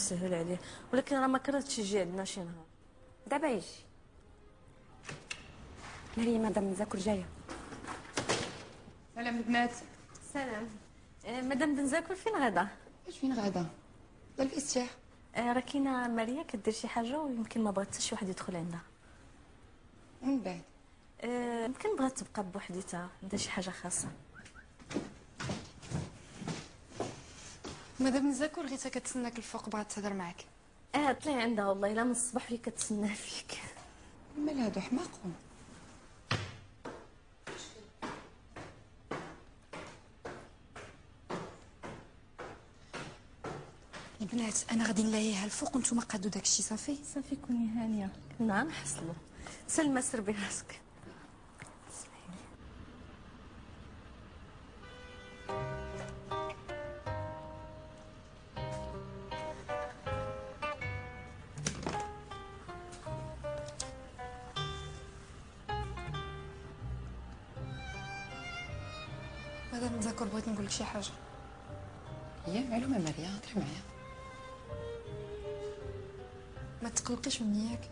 سهل عليه. ولكن راه ما كرهتش يجي عندنا شي نهار. دابا يجي مريم مدام نذاكر جاية. سلام البنات. سلام. آه مدام بنزاكر فين غدا؟ اش فين غادا لا الاستياح آه راه كاينة ماريا كدير شي حاجة ويمكن ما بغات حتى شي واحد يدخل عندها. ومن بعد؟ آه يمكن بغات تبقى بوحديتها عندها شي حاجة خاصة. مدام نذاكر غيتا كتسناك الفوق بغات تهضر معاك. آه طلعي عندها والله. الا من الصباح وهي كتسنى فيك. مال هادو حماقهم البنات أنا غادي نلاهيها الفوق وأنتم قادوا داكشي صافي؟ صافي كوني هانية. كنا نحصلوا سلمى سربي راسك. مدام نذاكر بغيت نقول لك شي حاجة. هي معلومة مريم هضري معايا. ما تقلقيش مني ياك.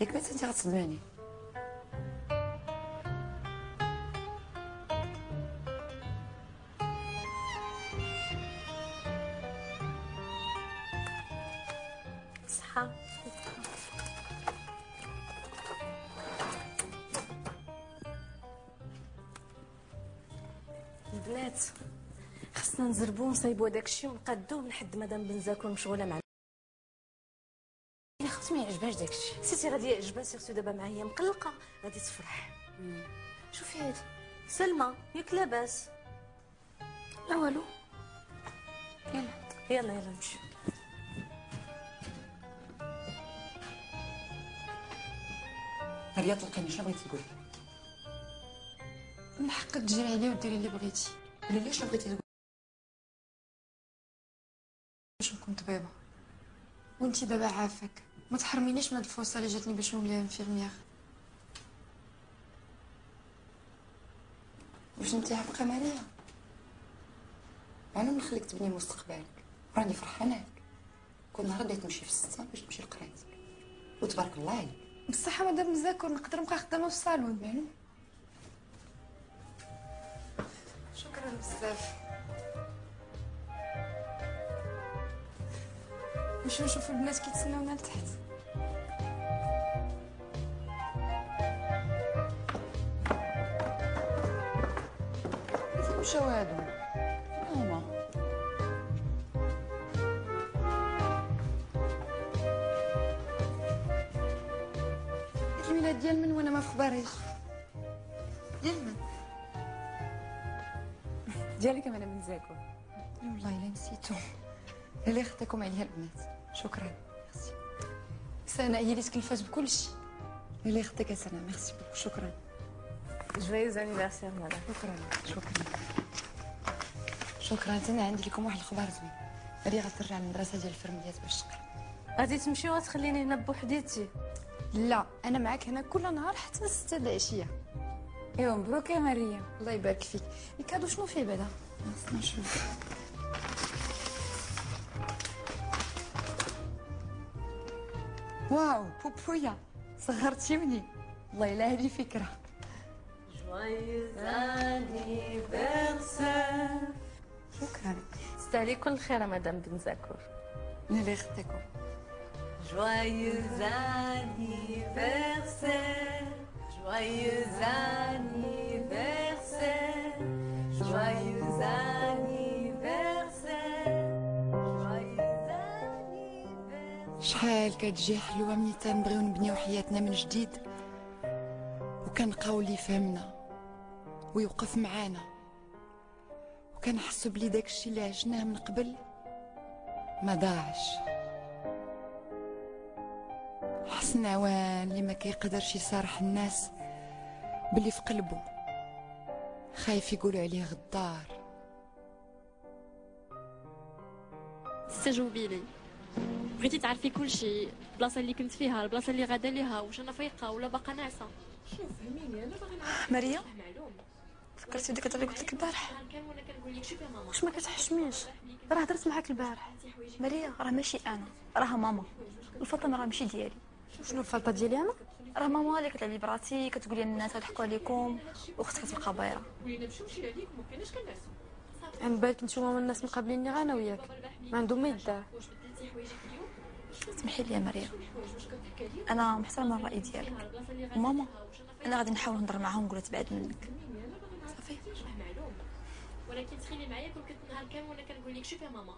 ياك بنت أنت غتصدماني صحة. البنات خصنا نزربو ونصايبو داكشي ونقادوه لحد مدام بنزاكر مشغوله معنا. يا أختي ما يعجبهاش داكشي سيتي غادي يعجبها سيرتو دابا معايا مقلقة. غادي تفرح. شوفي هادي سلمى ياك لاباس. لا والو. يلا. يلا يلا نمشي مريم طلقيني شنو بغيتي تقولي. من حقك تجري عليا وديري اللي بغيتي. ولا ليش شنو بغيتي تقولي باش نكون طبيبه وانتي دابا عافاك. ما تحرمينيش من هاد الفرصة اللي جاتني باش نولي انفيرميير. واش انتي عابقة معايا؟ أنا نخليك تبني مستقبلك. راني فرحانة لك كل نهار بديت تمشي في السته باش تمشي لقرايتك. وتبارك الله عليك. بصح مادام نذاكر نقدر نبقى خدامة في الصالون. معلوم. شكرا بزاف نمشيو نشوفو البنات كيتسناونا لتحت مشاو هادو هما. الميلاد ديال من وأنا ما في خباريش؟ ديال من؟ ديالك أنا من زاكو لا والله إلا نسيتو اللي خدتكم عليها البنات. شكرا. ميرسي. سناء هي اللي تكلفات بكلشي. اللي خدتك سناء ميرسي بوكو شكرا. joyeux anniversaire madame شكرا. شكرا. شكرا. أنا عندي لكم واحد الخبر زوين. هذه غترجع للمدرسة ديال الفرمليات باش تقرأ. غادي تمشي وتخليني هنا بوحديتي؟ لا. أنا معاك هنا كل نهار حتى الستة د العشية. ايوا مبروك يا مريم. الله يبارك فيك. ال cadeau شنو فيه بعدا خصنا نشوف واو بوبويا. صغرتيوني والله الا هذه فكرة. شكرا. تستاهلي كل خير مدام بنزاكر أنا اللي خدتكم Joyeux anniversaire, joyeux anniversaire, كتجي حلوة ملي تنبغيو نبنيو حياتنا من جديد. وكنلقاو اللي يفهمنا ويوقف معانا. وكنحسو بلي داكشي اللي عشناه من قبل ما ضاعش. حسن عوان اللي ما كيقدرش يصارح الناس باللي في قلبه خايف يقولوا عليه غدار. استجوبي لي بغيتي تعرفي كل شيء البلاصه اللي كنت فيها البلاصه اللي غادا ليها واش أنا فايقة ولا باقا ناعسة؟ شوف فهميني أنا باغي نعرف معلوم. فكرتي ديك اللي قلت لك البارح واش ما كتحشميش؟ راه هضرت معاك البارح. ماريا راه ماشي أنا راه ماما. الفطن راه ماشي ديالي. شنو الفلطه ديالي أنا؟ راه ماما اللي كتلعب لي براسي كتقول لي الناس غيضحكوا عليكم واختك كتبقى بايره عم بالك نتوما من الناس مقابليني غير أنا وياك. ما عندهم ما يدار. سمحي لي يا مريم. أنا محترمة الرأي ديالك. وماما أنا غادي نحاول نهضر معاهم ونقول تبعد منك. صافي؟ ولكن تخيلي معايا كون كنت نهار كامل وأنا كنقول لك شوفي يا ماما.